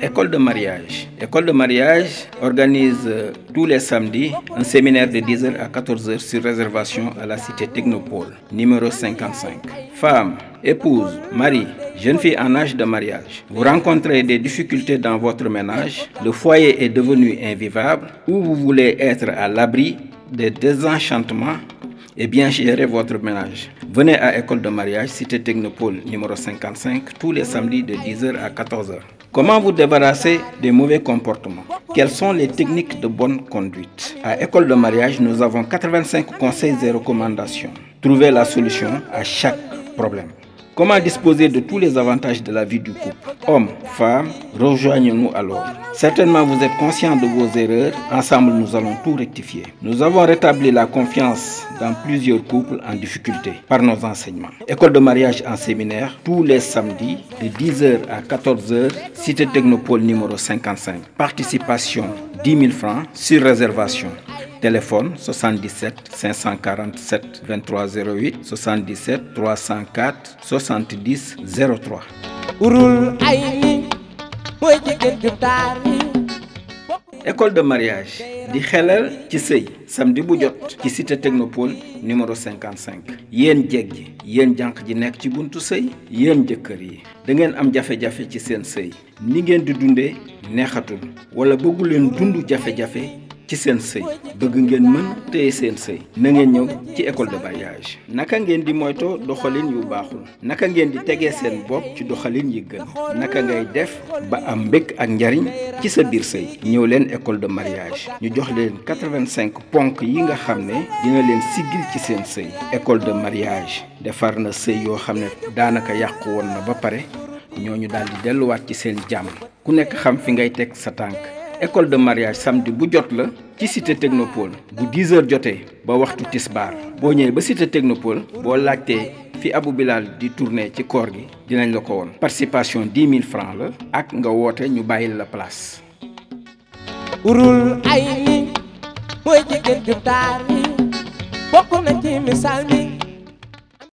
École de mariage. École de mariage organise euh, tous les samedis un séminaire de 10h à 14h sur réservation à la cité Technopole, numéro 55. Femmes, épouses, maris, jeunes filles en âge de mariage. Vous rencontrez des difficultés dans votre ménage, le foyer est devenu invivable ou vous voulez être à l'abri des désenchantements et bien gérer votre ménage. Venez à École de mariage, cité Technopole numéro 55, tous les samedis de 10h à 14h. Comment vous débarrasser des mauvais comportements? Quelles sont les techniques de bonne conduite? À École de mariage, nous avons 85 conseils et recommandations. Trouvez la solution à chaque problème. Comment disposer de tous les avantages de la vie du couple? Hommes, femmes, rejoignez-nous alors. Certainement vous êtes conscients de vos erreurs. Ensemble, nous allons tout rectifier. Nous avons rétabli la confiance dans plusieurs couples en difficulté par nos enseignements. École de mariage en séminaire tous les samedis de 10h à 14h, cité Technopole numéro 55. Participation 10 000 francs sur réservation. Téléphone 77 547 23 08 77 304 70 03. urul ay ni mooy jigéen ju taar yi. École de mariage di xelal ci sëy samedi bu jot ci cité Technopole numéro 55 yéen jeeg ji yéen jànq ji nekk ci buntu sëy yéen jëkkër yi da ngeen am jafe-jafe ci seen sëy. Ni ngeen di dundee neexatul wala bëggu leen dund jafe-jafe ci seen sëy. Bëgg ngeen mën téye seen sëy. Na ngeen ñëw ci école de mariage. Naka ngeen di moytoo doxalin yu baaxul. Naka ngeen di tegee seen bopp ci doxalin yi gën. Naka ngay def ba am mbëgg ak njariñ ci sa biir sëy. Ñëw leen école de mariage. Ñu jox leen 85 ponk yi nga xam ne dina leen siggil ci seen sëy. École de mariage. Defar na sëy yoo xam ne daanaka yàqu woon na ba pare. Ñooñu daal di delluwaat ci seen jàmm. Ku nekk xam fi ngay teg sa tànk. École de mariage samedi bu jot la ci cité technopole. Bu 10 heures jotee ba waxtu tisbaar. Boo ñëwee ba cité technopole boo fi Abou Bilal di tourné ci koor gi dinañ la ko participation 10 000 francs la ak nga ñu la place. Urul ay ni ju taar yi bokk